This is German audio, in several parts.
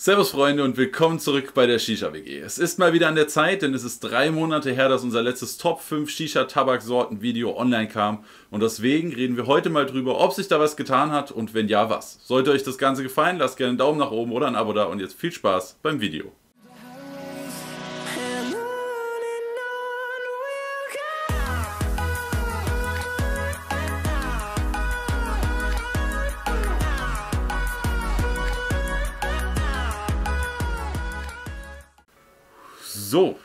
Servus Freunde und willkommen zurück bei der Shisha WG. Es ist mal wieder an der Zeit, denn es ist drei Monate her, dass unser letztes Top 5 Shisha-Tabaksorten-Video online kam und deswegen reden wir heute mal drüber, ob sich da was getan hat und wenn ja, was. Sollte euch das Ganze gefallen, lasst gerne einen Daumen nach oben oder ein Abo da und jetzt viel Spaß beim Video. So,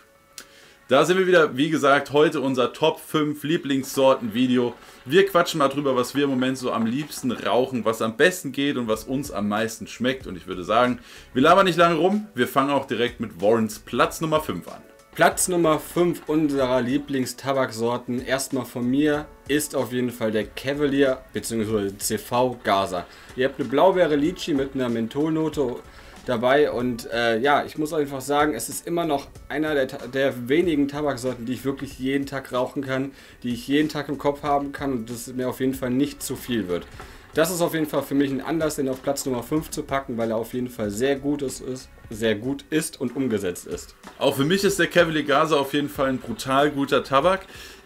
da sind wir wieder, wie gesagt, heute unser Top 5 Lieblingssorten Video. Wir quatschen mal drüber, was wir im Moment so am liebsten rauchen, was am besten geht und was uns am meisten schmeckt. Und ich würde sagen, wir labern nicht lange rum, wir fangen auch direkt mit Warrens Platz Nummer 5 an. Platz Nummer 5 unserer Lieblingstabaksorten, erstmal von mir, ist auf jeden Fall der Cavalier bzw. CV Gaza. Ihr habt eine Blaubeere Litchi mit einer Mentholnote dabei und äh, ja, ich muss einfach sagen, es ist immer noch einer der, der, wenigen Tabaksorten, die ich wirklich jeden Tag rauchen kann, die ich jeden Tag im Kopf haben kann und das mir auf jeden Fall nicht zu viel wird. Das ist auf jeden Fall für mich ein Anlass, den auf Platz Nummer 5 zu packen, weil er auf jeden Fall sehr gut ist, sehr gut ist und umgesetzt ist. Auch für mich ist der Cavalier Gaza auf jeden Fall ein brutal guter Tabak.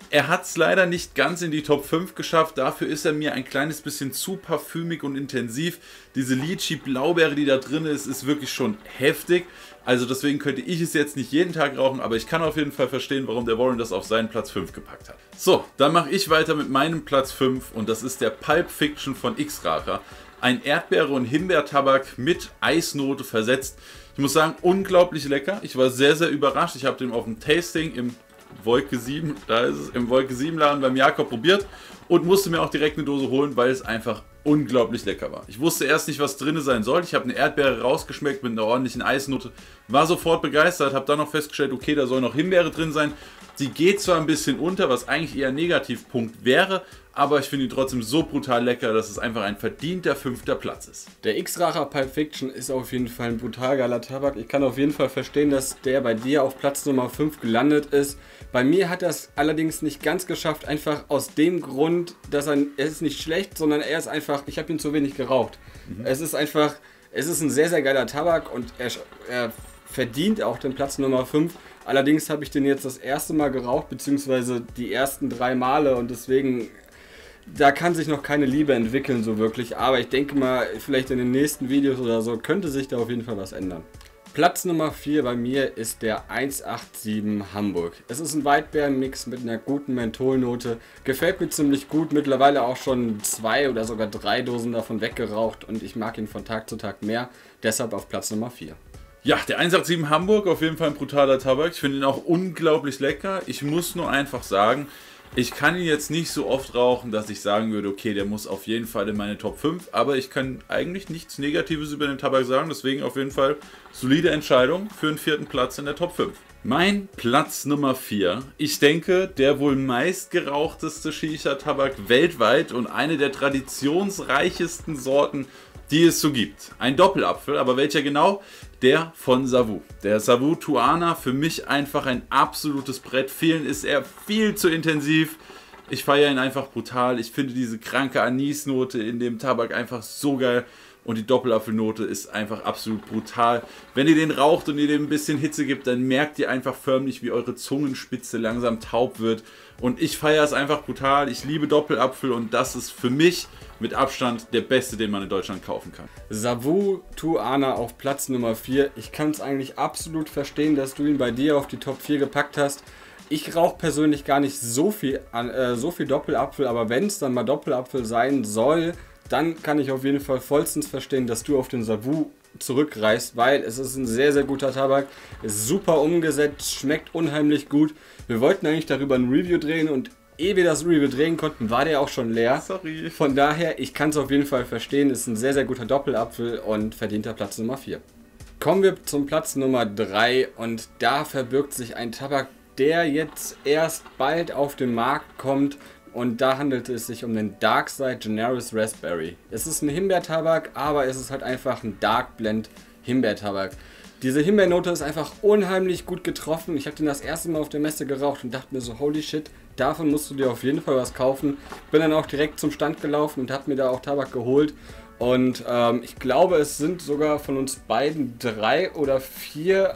Er hat es leider nicht ganz in die Top 5 geschafft. Dafür ist er mir ein kleines bisschen zu parfümig und intensiv. Diese Litchi-Blaubeere, die da drin ist, ist wirklich schon heftig. Also deswegen könnte ich es jetzt nicht jeden Tag rauchen, aber ich kann auf jeden Fall verstehen, warum der Warren das auf seinen Platz 5 gepackt hat. So, dann mache ich weiter mit meinem Platz 5 und das ist der Pulp Fiction von X-Racher. Ein Erdbeere- und Himbeertabak mit Eisnote versetzt. Ich muss sagen, unglaublich lecker. Ich war sehr, sehr überrascht. Ich habe den auf dem Tasting im Wolke 7, da ist es, im Wolke 7 Laden beim Jakob probiert und musste mir auch direkt eine Dose holen, weil es einfach unglaublich lecker war. Ich wusste erst nicht, was drin sein soll. Ich habe eine Erdbeere rausgeschmeckt mit einer ordentlichen Eisnote, war sofort begeistert, habe dann noch festgestellt, okay, da soll noch Himbeere drin sein. Sie geht zwar ein bisschen unter, was eigentlich eher ein Negativpunkt wäre, aber ich finde ihn trotzdem so brutal lecker, dass es einfach ein verdienter fünfter Platz ist. Der X-Racher Pulp Fiction ist auf jeden Fall ein brutal geiler Tabak. Ich kann auf jeden Fall verstehen, dass der bei dir auf Platz Nummer 5 gelandet ist. Bei mir hat er es allerdings nicht ganz geschafft, einfach aus dem Grund, dass er, er ist nicht schlecht, sondern er ist einfach, ich habe ihn zu wenig geraucht. Mhm. Es ist einfach, es ist ein sehr, sehr geiler Tabak und er, er verdient auch den Platz Nummer 5. Allerdings habe ich den jetzt das erste Mal geraucht, beziehungsweise die ersten drei Male und deswegen da kann sich noch keine Liebe entwickeln, so wirklich. Aber ich denke mal, vielleicht in den nächsten Videos oder so könnte sich da auf jeden Fall was ändern. Platz Nummer 4 bei mir ist der 187 Hamburg. Es ist ein Weitbeeren-Mix mit einer guten Mentholnote. Gefällt mir ziemlich gut. Mittlerweile auch schon zwei oder sogar drei Dosen davon weggeraucht und ich mag ihn von Tag zu Tag mehr. Deshalb auf Platz Nummer 4. Ja, der 187 Hamburg, auf jeden Fall ein brutaler Tabak. Ich finde ihn auch unglaublich lecker. Ich muss nur einfach sagen, ich kann ihn jetzt nicht so oft rauchen, dass ich sagen würde, okay, der muss auf jeden Fall in meine Top 5, aber ich kann eigentlich nichts Negatives über den Tabak sagen, deswegen auf jeden Fall solide Entscheidung für einen vierten Platz in der Top 5. Mein Platz Nummer 4. Ich denke, der wohl meistgerauchteste Shisha-Tabak weltweit und eine der traditionsreichesten Sorten die es so gibt. Ein Doppelapfel, aber welcher genau? Der von Savu. Der Savu Tuana, für mich einfach ein absolutes Brett. Vielen ist er viel zu intensiv. Ich feiere ihn einfach brutal. Ich finde diese kranke Anisnote in dem Tabak einfach so geil. Und die Doppelapfelnote ist einfach absolut brutal. Wenn ihr den raucht und ihr dem ein bisschen Hitze gibt, dann merkt ihr einfach förmlich, wie eure Zungenspitze langsam taub wird. Und ich feiere es einfach brutal. Ich liebe Doppelapfel und das ist für mich mit Abstand der beste, den man in Deutschland kaufen kann. Savu Tuana auf Platz Nummer 4. Ich kann es eigentlich absolut verstehen, dass du ihn bei dir auf die Top 4 gepackt hast. Ich rauche persönlich gar nicht so viel, äh, so viel Doppelapfel, aber wenn es dann mal Doppelapfel sein soll, dann kann ich auf jeden Fall vollstens verstehen, dass du auf den Savu zurückreißt, weil es ist ein sehr, sehr guter Tabak, ist super umgesetzt, schmeckt unheimlich gut. Wir wollten eigentlich darüber ein Review drehen und ehe wir das Review drehen konnten, war der auch schon leer. Sorry. Von daher, ich kann es auf jeden Fall verstehen, ist ein sehr, sehr guter Doppelapfel und verdienter Platz Nummer 4. Kommen wir zum Platz Nummer 3 und da verbirgt sich ein Tabak, der jetzt erst bald auf den Markt kommt und da handelt es sich um den Darkside Generous Raspberry. Es ist ein Himbeertabak, aber es ist halt einfach ein Dark Blend Himbeertabak. Diese Himbeernote ist einfach unheimlich gut getroffen. Ich habe den das erste Mal auf der Messe geraucht und dachte mir so, holy shit, davon musst du dir auf jeden Fall was kaufen. Bin dann auch direkt zum Stand gelaufen und habe mir da auch Tabak geholt. Und ähm, ich glaube, es sind sogar von uns beiden drei oder vier,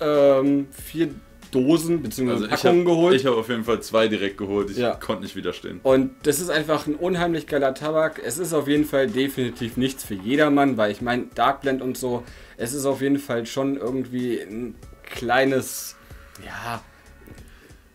ähm, vier Dosen bzw. Also ich Packungen habe geholt. hab auf jeden Fall zwei direkt geholt. Ich Ja. konnte nicht widerstehen. Und das ist einfach ein unheimlich geiler Tabak. Es ist auf jeden Fall definitiv nichts für jedermann, weil ich meine, Dark Blend und so, es ist auf jeden Fall schon irgendwie ein kleines, ja,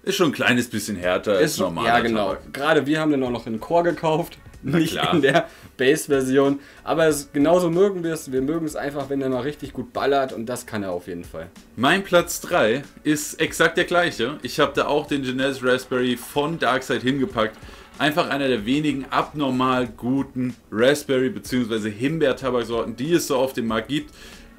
Ist schon ein kleines bisschen härter als ist schon, normaler ja genau. Tabak. Gerade wir haben den auch noch in Core gekauft, nicht in der Base-Version. Aber es, genauso mögen wir es. Wir mögen es einfach, wenn er mal richtig gut ballert und das kann er auf jeden Fall. Mein Platz 3 ist exakt der gleiche. Ich habe da auch den Genesis Raspberry von Darkside hingepackt. Einfach einer der wenigen abnormal guten Raspberry- bzw. Himbeer-Tabaksorten, die es so auf dem Markt gibt.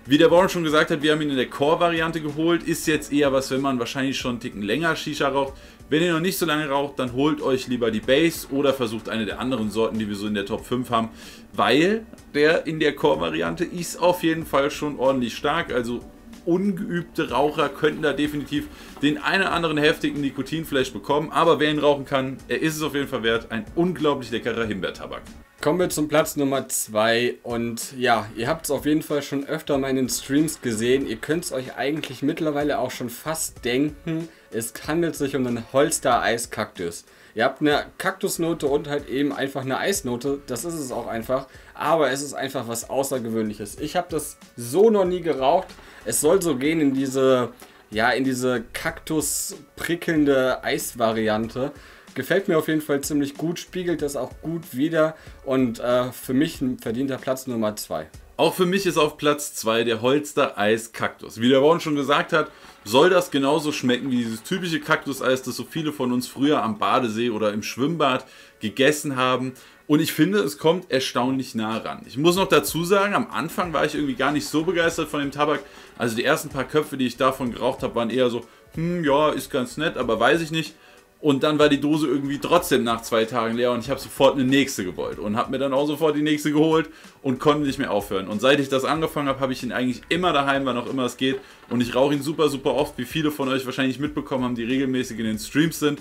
Wie der Warren schon gesagt hat, wir haben ihn in der Core-Variante geholt. Ist jetzt eher was, wenn man wahrscheinlich schon einen Ticken länger Shisha raucht. Wenn ihr noch nicht so lange raucht, dann holt euch lieber die Base oder versucht eine der anderen Sorten, die wir so in der Top 5 haben. Weil der in der Core-Variante ist auf jeden Fall schon ordentlich stark. Also ungeübte Raucher könnten da definitiv den einen oder anderen heftigen Nikotinflash bekommen. Aber wer ihn rauchen kann, er ist es auf jeden Fall wert. Ein unglaublich leckerer Himbeertabak. Kommen wir zum Platz Nummer 2 und ja, ihr habt es auf jeden Fall schon öfter mal in den Streams gesehen. Ihr könnt es euch eigentlich mittlerweile auch schon fast denken. Es handelt sich um einen Holster Eiskaktus. Ihr habt eine Kaktusnote und halt eben einfach eine Eisnote. Das ist es auch einfach. Aber es ist einfach was Außergewöhnliches. Ich habe das so noch nie geraucht. Es soll so gehen in diese, ja, in diese Kaktus prickelnde Eisvariante. Gefällt mir auf jeden Fall ziemlich gut, spiegelt das auch gut wider und äh, für mich ein verdienter Platz Nummer 2. Auch für mich ist auf Platz 2 der Holster Eis Kaktus. Wie der Warren schon gesagt hat, soll das genauso schmecken wie dieses typische Kaktuseis, das so viele von uns früher am Badesee oder im Schwimmbad gegessen haben. Und ich finde, es kommt erstaunlich nah ran. Ich muss noch dazu sagen, am Anfang war ich irgendwie gar nicht so begeistert von dem Tabak. Also die ersten paar Köpfe, die ich davon geraucht habe, waren eher so, hm, ja, ist ganz nett, aber weiß ich nicht. Und dann war die Dose irgendwie trotzdem nach zwei Tagen leer und ich habe sofort eine nächste gewollt und habe mir dann auch sofort die nächste geholt und konnte nicht mehr aufhören. Und seit ich das angefangen habe, habe ich ihn eigentlich immer daheim, wann auch immer es geht. Und ich rauche ihn super, super oft, wie viele von euch wahrscheinlich mitbekommen haben, die regelmäßig in den Streams sind.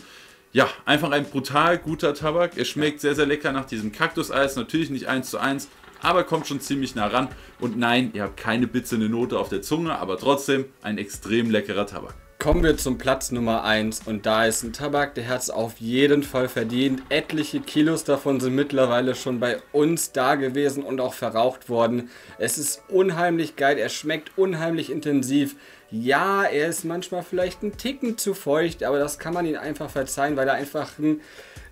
Ja, einfach ein brutal guter Tabak. Er schmeckt sehr, sehr lecker nach diesem Kaktuseis. Natürlich nicht eins zu eins, aber kommt schon ziemlich nah ran. Und nein, ihr habt keine bitzende Note auf der Zunge, aber trotzdem ein extrem leckerer Tabak. Kommen wir zum Platz Nummer 1 und da ist ein Tabak, der hat es auf jeden Fall verdient. Etliche Kilos davon sind mittlerweile schon bei uns da gewesen und auch verraucht worden. Es ist unheimlich geil, er schmeckt unheimlich intensiv. Ja, er ist manchmal vielleicht ein Ticken zu feucht, aber das kann man ihm einfach verzeihen, weil er einfach einen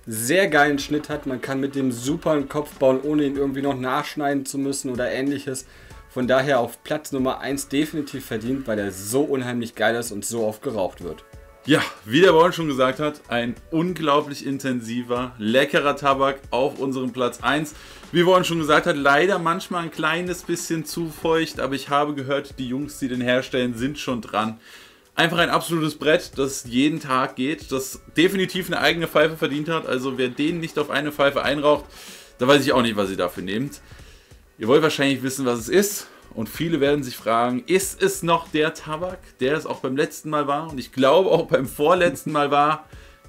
sehr geilen Schnitt hat. Man kann mit dem super einen Kopf bauen, ohne ihn irgendwie noch nachschneiden zu müssen oder ähnliches. Von daher auf Platz Nummer 1 definitiv verdient, weil er so unheimlich geil ist und so oft geraucht wird. Ja, wie der Born schon gesagt hat, ein unglaublich intensiver, leckerer Tabak auf unserem Platz 1. Wie Born schon gesagt hat, leider manchmal ein kleines bisschen zu feucht, aber ich habe gehört, die Jungs, die den herstellen, sind schon dran. Einfach ein absolutes Brett, das jeden Tag geht, das definitiv eine eigene Pfeife verdient hat. Also wer den nicht auf eine Pfeife einraucht, da weiß ich auch nicht, was ihr dafür nehmt. Ihr wollt wahrscheinlich wissen, was es ist. Und viele werden sich fragen, ist es noch der Tabak, der es auch beim letzten Mal war? Und ich glaube auch beim vorletzten Mal war.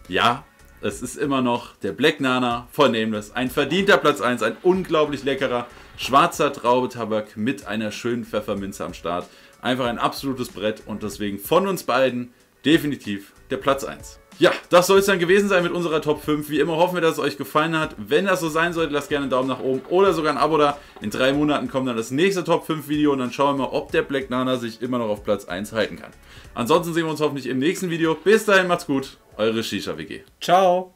Ja, es ist immer noch der Black Nana von Nameless. Ein verdienter Platz 1, ein unglaublich leckerer schwarzer Traubetabak mit einer schönen Pfefferminze am Start. Einfach ein absolutes Brett und deswegen von uns beiden definitiv der Platz 1. Ja, das soll es dann gewesen sein mit unserer Top 5. Wie immer hoffen wir, dass es euch gefallen hat. Wenn das so sein sollte, lasst gerne einen Daumen nach oben oder sogar ein Abo da. In drei Monaten kommt dann das nächste Top 5 Video und dann schauen wir mal, ob der Black Nana sich immer noch auf Platz 1 halten kann. Ansonsten sehen wir uns hoffentlich im nächsten Video. Bis dahin, macht's gut. Eure Shisha WG. Ciao!